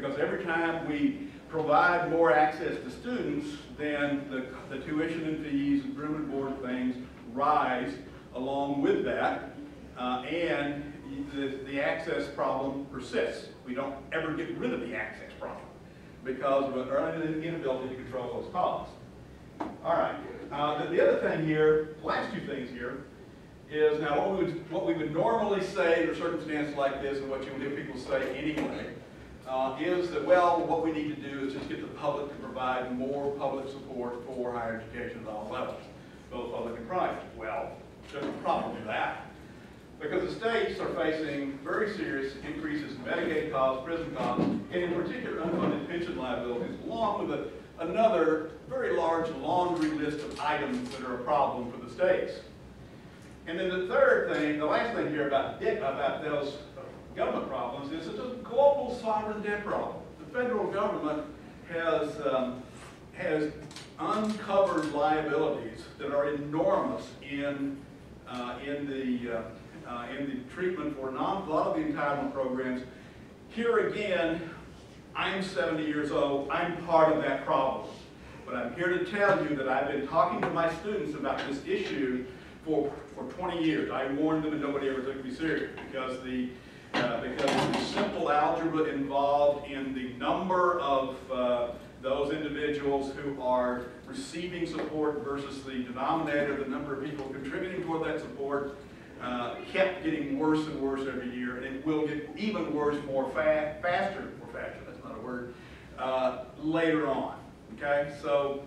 because every time we provide more access to students, then the, the tuition and fees and room and board things rise along with that, uh, and the, the access problem persists. We don't ever get rid of the access problem because of an inability to control those costs. All right, uh, the, the other thing here, last two things here, is now what we would, what we would normally say in a circumstance like this, and what you would hear people say anyway, uh, is that, well, what we need to do is just get the public to provide more public support for higher education at all levels, both public and private. Well, there's a problem with that. Because the states are facing very serious increases in Medicaid costs, prison costs, and in particular unfunded pension liabilities, along with a, another very large laundry list of items that are a problem for the states. And then the third thing, the last thing here about about those government problems is it's a global sovereign debt problem. The federal government has um, has uncovered liabilities that are enormous in uh, in the uh, uh, in the treatment for non, a lot of the entitlement programs. Here again, I'm 70 years old. I'm part of that problem. But I'm here to tell you that I've been talking to my students about this issue for, for 20 years. I warned them and nobody ever took me serious because the, uh, because of the simple algebra involved in the number of uh, those individuals who are receiving support versus the denominator, the number of people contributing toward that support, uh, kept getting worse and worse every year, and it will get even worse more fa faster, more faster, that's not a word, uh, later on. Okay, so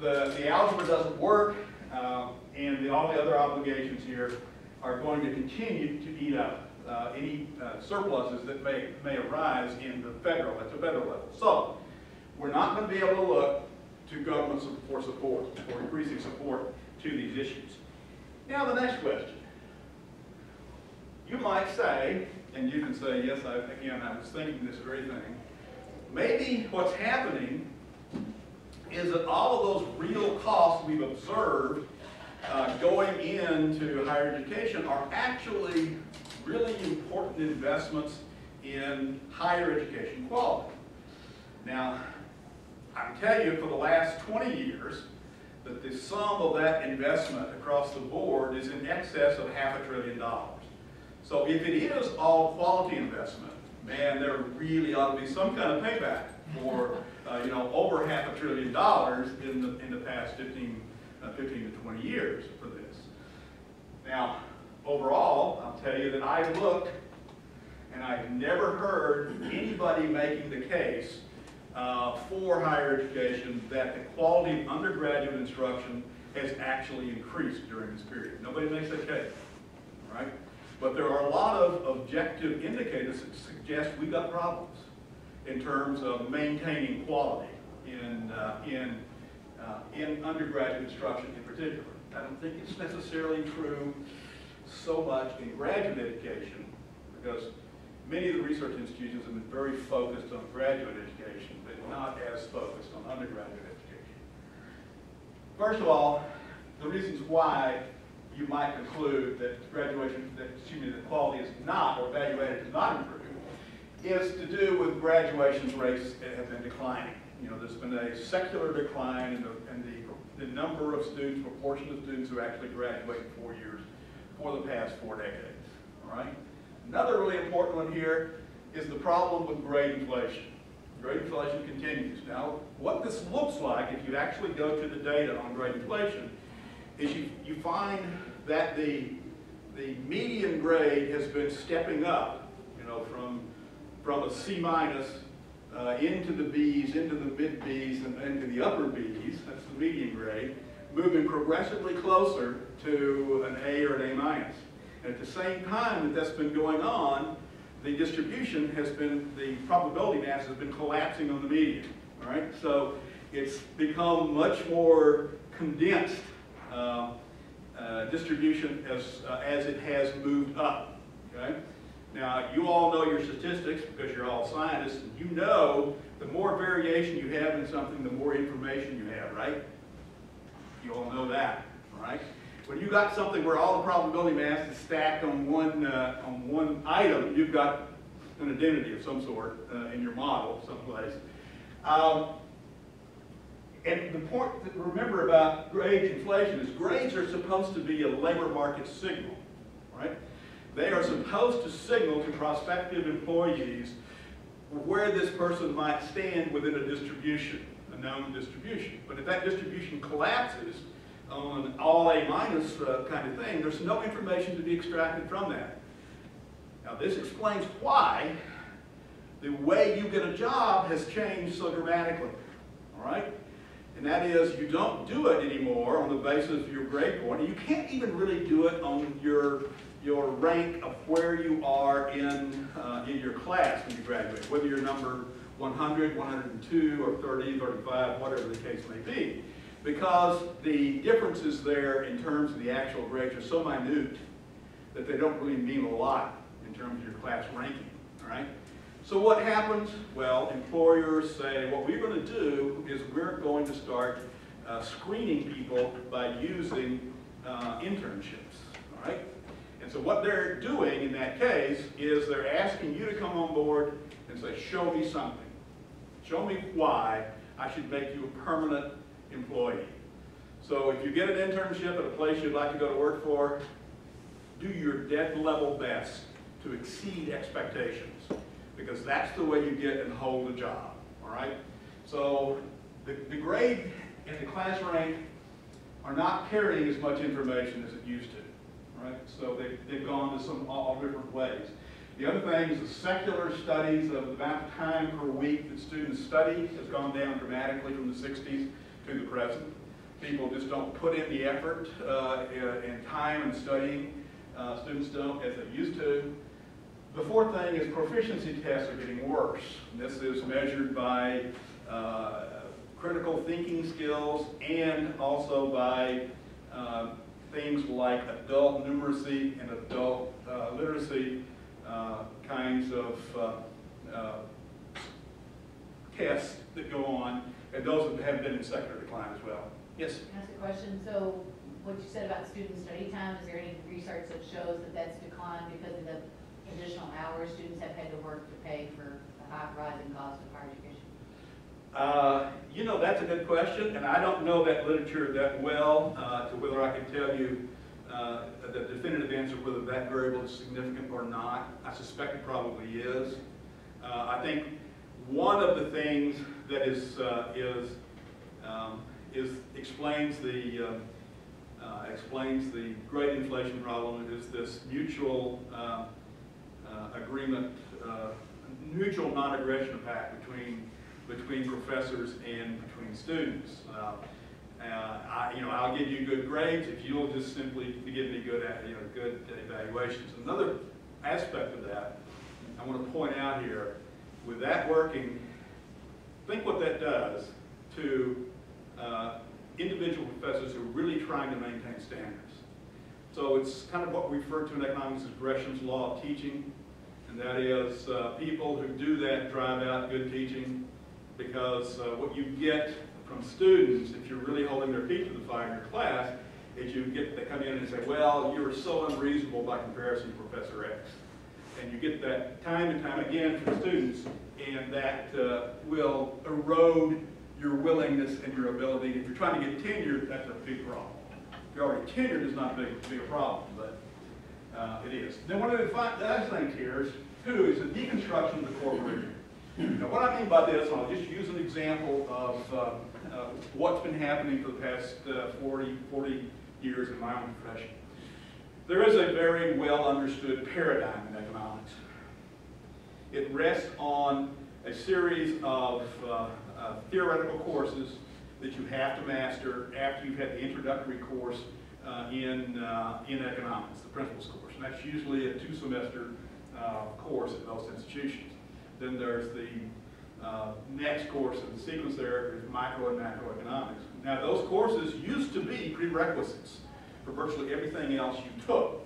the, the algebra doesn't work, uh, and the, all the other obligations here are going to continue to eat up uh, any uh, surpluses that may, may arise in the federal, at the federal level. So, we're not going to be able to look to government for support, for increasing support to these issues. Now the next question. You might say, and you can say, yes, I, again, I was thinking this very thing, maybe what's happening is that all of those real costs we've observed uh, going into higher education are actually really important investments in higher education quality. Now, I can tell you for the last 20 years that the sum of that investment across the board is in excess of half a trillion dollars. So if it is all quality investment, man, there really ought to be some kind of payback for, uh, you know, over half a trillion dollars in the, in the past 15, uh, 15 to 20 years for this. Now, overall, I'll tell you that I looked and I've never heard anybody making the case uh, for higher education that the quality of undergraduate instruction has actually increased during this period. Nobody makes that case, right? But there are a lot of objective indicators that suggest we've got problems in terms of maintaining quality in, uh, in, uh, in undergraduate instruction in particular. I don't think it's necessarily true so much in graduate education because many of the research institutions have been very focused on graduate education, but not as focused on undergraduate education. First of all, the reasons why you might conclude that graduation, that, excuse me, the quality is not, or value added is not improving, is to do with graduation rates that have been declining. You know, there's been a secular decline in the, in the, the number of students, proportion of students who actually graduate in four years for the past four decades, all right? Another really important one here is the problem with grade inflation. Grade inflation continues. Now, what this looks like, if you actually go to the data on grade inflation, is you, you find that the, the median grade has been stepping up, you know, from, from a C minus uh, into the Bs, into the mid Bs, and into the upper Bs, that's the median grade, moving progressively closer to an A or an A minus. And at the same time that that's been going on, the distribution has been, the probability mass has been collapsing on the median, all right? So it's become much more condensed uh, uh, distribution as, uh, as it has moved up. Okay? Now, you all know your statistics because you're all scientists, and you know the more variation you have in something, the more information you have, right? You all know that, right? When you got something where all the probability mass is stacked on one uh, on one item, you've got an identity of some sort uh, in your model someplace. Um, and the point to remember about grade inflation is grades are supposed to be a labor market signal, right? They are supposed to signal to prospective employees where this person might stand within a distribution, known distribution. But if that distribution collapses on an all A minus uh, kind of thing, there's no information to be extracted from that. Now this explains why the way you get a job has changed so dramatically, all right? And that is, you don't do it anymore on the basis of your grade point. You can't even really do it on your, your rank of where you are in, uh, in your class when you graduate, whether you're number 100, 102, or 30, 35, whatever the case may be. Because the differences there in terms of the actual grades are so minute that they don't really mean a lot in terms of your class ranking, all right? So what happens? Well, employers say, what we're going to do is we're going to start uh, screening people by using uh, internships, all right? And so what they're doing in that case is they're asking you to come on board and say, show me something. Show me why I should make you a permanent employee. So if you get an internship at a place you'd like to go to work for, do your dead level best to exceed expectations because that's the way you get and hold a job, all right? So the, the grade and the class rank are not carrying as much information as it used to, all right? So they've, they've gone to some all different ways. The other thing is the secular studies of of time per week that students study has gone down dramatically from the 60s to the present. People just don't put in the effort uh, and time and studying. Uh, students don't as they used to. The fourth thing is proficiency tests are getting worse. This is measured by uh, critical thinking skills and also by uh, things like adult numeracy and adult uh, literacy kinds of uh, uh, tests that go on, and those that have been in secular decline as well. Yes? Can I ask a question? So what you said about student study time, is there any research that shows that that's declined because of the additional hours students have had to work to pay for the high rising cost of higher education? Uh, you know, that's a good question, and I don't know that literature that well uh, to whether I can tell you uh, the definitive answer whether that variable is significant or not. I suspect it probably is. Uh, I think one of the things that is uh, is um, is explains the uh, uh, explains the grade inflation problem is this mutual uh, agreement, mutual non-aggression pact between between professors and between students. Uh, uh, I, you know, I'll give you good grades if you'll just simply give me good, you know, good evaluations. Another aspect of that, I want to point out here, with that working, think what that does to uh, individual professors who are really trying to maintain standards. So it's kind of what we refer to in economics as Gresham's law of teaching, and that is uh, people who do that drive out good teaching because uh, what you get from students, if you're really holding their feet to the fire in your class, is you get, they come in and say, well, you are so unreasonable by comparison to Professor X. And you get that time and time again from students, and that uh, will erode your willingness and your ability. If you're trying to get tenure, that's a big problem. If you're already tenured, it's not a big, a problem, but uh, it is. Then one of the, other things here is, two, is the deconstruction of the curriculum. Now, what I mean by this, I'll just use an example of uh, uh, what's been happening for the past uh, 40, 40 years in my own profession. There is a very well understood paradigm in economics. It rests on a series of uh, uh, theoretical courses that you have to master after you've had the introductory course uh, in, in economics, the principles course. And that's usually a two-semester uh, course at most institutions. Then there's the uh, next course in the sequence there is micro and macroeconomics. Now those courses used to be prerequisites for virtually everything else you took.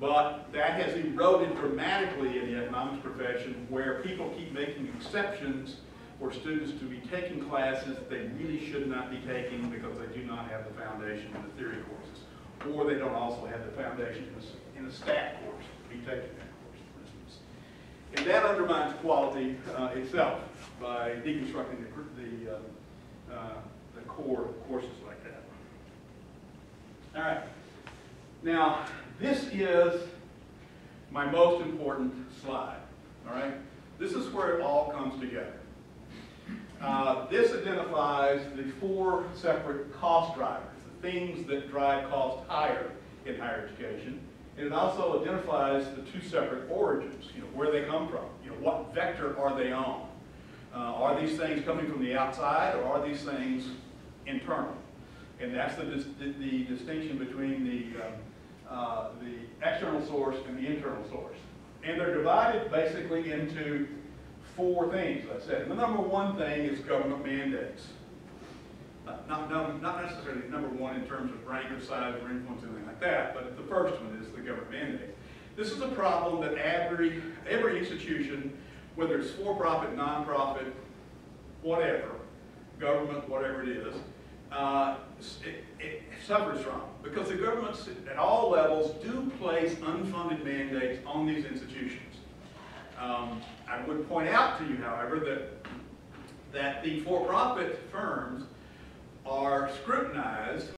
But that has eroded dramatically in the economics profession where people keep making exceptions for students to be taking classes that they really should not be taking because they do not have the foundation in the theory courses. Or they don't also have the foundation in the, in a stat course that undermines quality uh, itself by deconstructing the, the, uh, uh, the core courses like that. All right. Now, this is my most important slide, all right? This is where it all comes together. Uh, This identifies the four separate cost drivers, the things that drive cost higher in higher education. And it also identifies the two separate origins, you know, where they come from. You know, what vector are they on? Uh, Are these things coming from the outside, or are these things internal? And that's the, dis- the- distinction between the, um, uh, the external source and the internal source. And they're divided basically into four things, I said. And the number one thing is government mandates. Not, not, not necessarily number one in terms of rank or size or influence, or anything like that, but the first one is the government mandate. This is a problem that every, every institution, whether it's for-profit, nonprofit, whatever, government, whatever it is, uh, it, it suffers from. Because the governments at all levels do place unfunded mandates on these institutions. Um, I would point out to you, however, that, that the for-profit firms are scrutinized